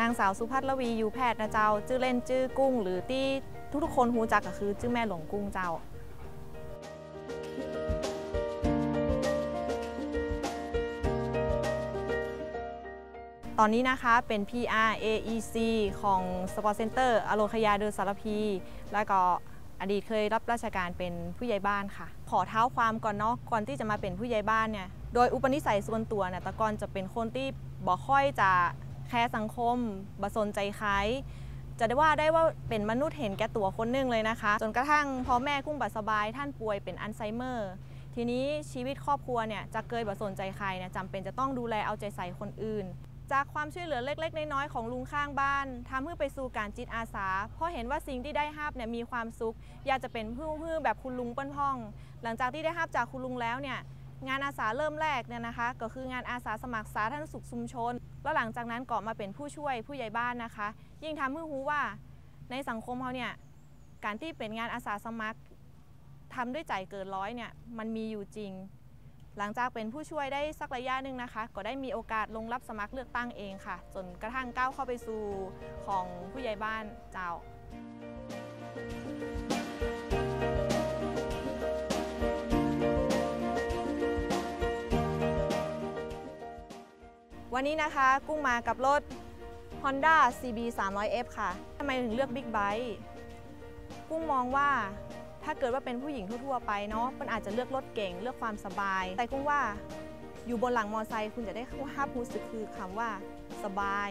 นางสาวสุภัทรวีอยู่แพทย์นะเจ้า ชื่อเล่นชื่อกุ้ง หรือที่ทุกๆคนหูจักก็คือชื่อแม่หลวงกุ้งเจ้าตอนนี้นะคะเป็น PR AEC ของ Sport Center อโลคยาเดอสารพี แล้วก็อดีตเคยรับราชการเป็นผู้ใหญ่บ้านค่ะ ขอเท้าความก่อนเนาะก่อนที่จะมาเป็นผู้ใหญ่บ้านเนี่ย โดยอุปนิสัยส่วนตัวเนี่ยตะกอนจะเป็นคนที่บ่ค่อยจะ แคร์สังคมบสนใจใครจะได้ว่าได้ว่าเป็นมนุษย์เห็นแก่ตัวคนหนึงเลยนะคะ จนกระทั่งพอแม่กุ้งบัดสบายท่านป่วยเป็นอัลไซเมอร์ ทีนี้ชีวิตครอบครัวเนี่ยจะเกยบ่สนใจใครเนี่ยจำเป็นจะต้องดูแลเอาใจใส่คนอื่น จากความช่วยเหลือเล็ก ๆ น้อยๆของลุงข้างบ้านทำให้ไปสู่การจิตอาสา เพราะเห็นว่าสิ่งที่ได้ฮับเนี่ยมีความสุข อยากจะเป็นผู้ฮือแบบคุณลุงเปิ้นพ่อง หลังจากที่ได้ฮับจากคุณลุงแล้วเนี่ย งานอาสาเริ่มแรกเนี่ยนะคะ ก็คืองานอาสาสมัครสาธารณสุขชุมชน แล้วหลังจากนั้นก็มาเป็นผู้ช่วยผู้ใหญ่บ้านนะคะ ยิ่งทำให้รู้ว่าในสังคมเขาเนี่ยการที่เป็นงานอาสาสมัครทำด้วยใจเกินร้อยเนี่ยมันมีอยู่จริง หลังจากเป็นผู้ช่วยได้สักระยะหนึ่งนะคะ ก็ได้มีโอกาสลงรับสมัครเลือกตั้งเองค่ะ จนกระทั่งก้าวเข้าไปสู่ของผู้ใหญ่บ้านเจ้า วันนี้นะคะกุ้งมากับรถ Honda CB 300F ค่ะทำไมถึงเลือกบิ๊กไบค์กุ้งมองว่าถ้าเกิดว่าเป็นผู้หญิงทั่วๆไปเนาะมันอาจจะเลือกรถเก่งเลือกความสบาย แต่กุ้งว่าอยู่บนหลังมอไซค์คุณจะได้ภาพรู้สึกคือคำว่า สบาย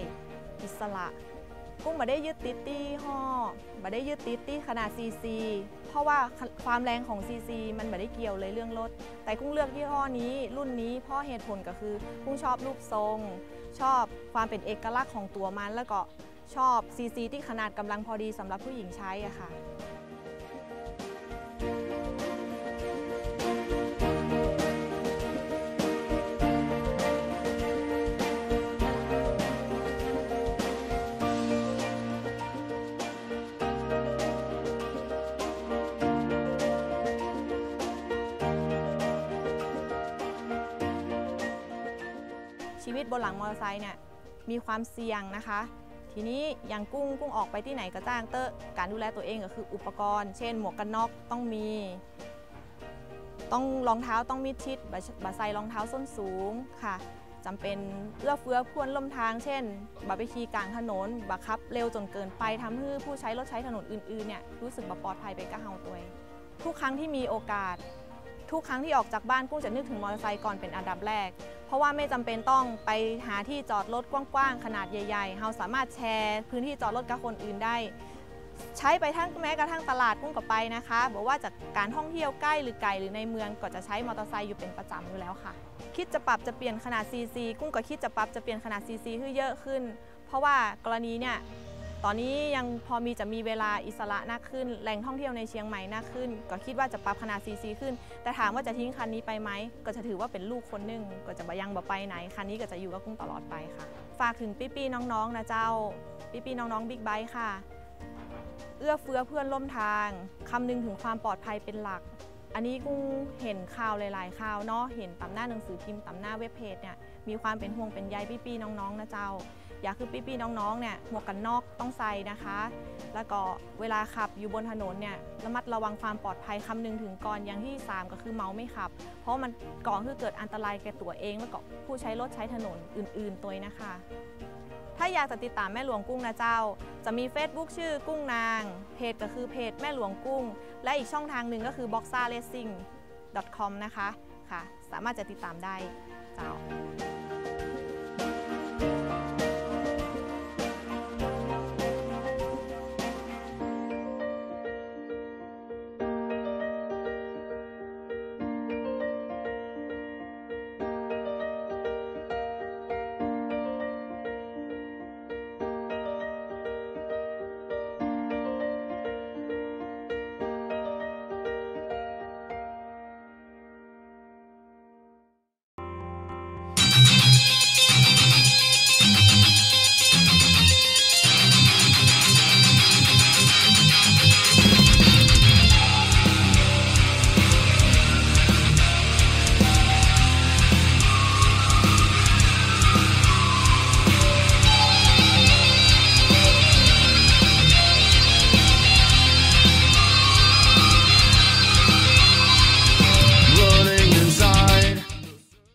อิสระ กุ้งมาได้ยึดติดที่ห่อมาได้ยึดติดที่ขนาดซีซีเพราะว่าความแรงของซีซีมันไม่ได้เกี่ยวเลยเรื่องรถ แต่กุ้งเลือกยี่ห้อนี้รุ่นนี้เพราะเหตุผลก็คือกุ้งชอบรูปทรง ชอบความเป็นเอกลักษณ์ของตัวมันแล้วก็ชอบซีซีที่ขนาดกำลังพอดีสำหรับผู้หญิงใช้อะค่ะ ชีวิตบนหลังมอเตอร์ไซค์เนี่ยมีความเสี่ยงนะคะ ทีนี้อย่างกุ้งกุ้งออกไปที่ไหนก็จ้างเตอะการดูแลตัวเองก็คืออุปกรณ์ เช่น หมวกกันน็อกต้องมี ต้องรองเท้าต้องมิดชิดบะบะใส่รองเท้าส้นสูงค่ะจำเป็นเอื้อเฟื้อพวนล่มทาง เช่นบะไปขี่กลางถนนบะขับ เร็วจนเกินไปทำให้ผู้ใช้รถใช้ถนนอื่นๆเนี่ยรู้สึกปลอดภัยไปกระเฮาตัวทุกครั้งที่มีโอกาส ทุกครั้งที่ออกจากบ้านกุ้งจะนึกถึงมอเตอร์ไซค์ก่อนเป็นอันดับแรก เพราะว่าไม่จำเป็นต้องไปหาที่จอดรถกว้างๆ ขนาดใหญ่ๆ เราสามารถแชร์พื้นที่จอดรถกับคนอื่นได้ ใช้ไปทั้งแม้กระทั่งตลาดกุ้งก็ไปนะคะบอกว่าจากการท่องเที่ยวใกล้หรือไกลหรือในเมืองก็จะใช้มอเตอร์ไซค์อยู่เป็นประจำอยู่แล้วค่ะ คิดจะปรับจะเปลี่ยนขนาด CC กุ้งก็คิดจะปรับจะเปลี่ยนขนาด CC ให้เยอะขึ้น เพราะว่ากรณีเนี่ย ตอนนี้ยังพอมีจะมีเวลาอิสระมากขึ้น แหล่งท่องเที่ยวในเชียงใหม่มากขึ้น ก็คิดว่าจะปรับขนาด CC ขึ้น แต่ถามว่าจะทิ้งคันนี้ไปไหม ก็จะถือว่าเป็นลูกคนหนึ่งก็จะบยังบ่ไปไหน คันนี้ก็จะอยู่กับกุ้งตลอดไปค่ะ ฝากถึงปี้ๆน้องๆนะเจ้าปี้ๆน้องๆบิ๊กไบค์ค่ะ เอื้อเฟื้อเพื่อนร่วมทาง คำนึงถึงความปลอดภัยเป็นหลัก อันนี้กุ้งเห็นข่าวหลาย ๆ ข่าวเนาะ เห็นตำหน้าหนังสือพิมพ์ตำหน้าเว็บเพจเนี่ย มีความเป็นห่วงเป็นใยปี้ๆน้องๆนะเจ้า อยากคือปี้ๆน้องๆเนี่ยหมวกกันน็อกต้องใส่นะคะ แล้วก็เวลาขับอยู่บนถนนเนี่ยระมัดระวังความปลอดภัยคำนึงถึงก่อนอย่างที่ 3 ก็คือเมาไม่ขับ เพราะมันก่อนคือเกิดอันตรายแก่ตัวเอง แล้วก็ผู้ใช้รถใช้ถนนอื่น ๆ ตัวนะคะ ถ้าอยากจะติดตามแม่หลวงกุ้งนะเจ้า จะมี Facebook ชื่อกุ้งนาง เพจก็คือเพจแม่หลวงกุ้ง และอีกช่องทางหนึ่งก็คือ boxaracing com นะคะค่ะ สามารถจะติดตามได้เจ้า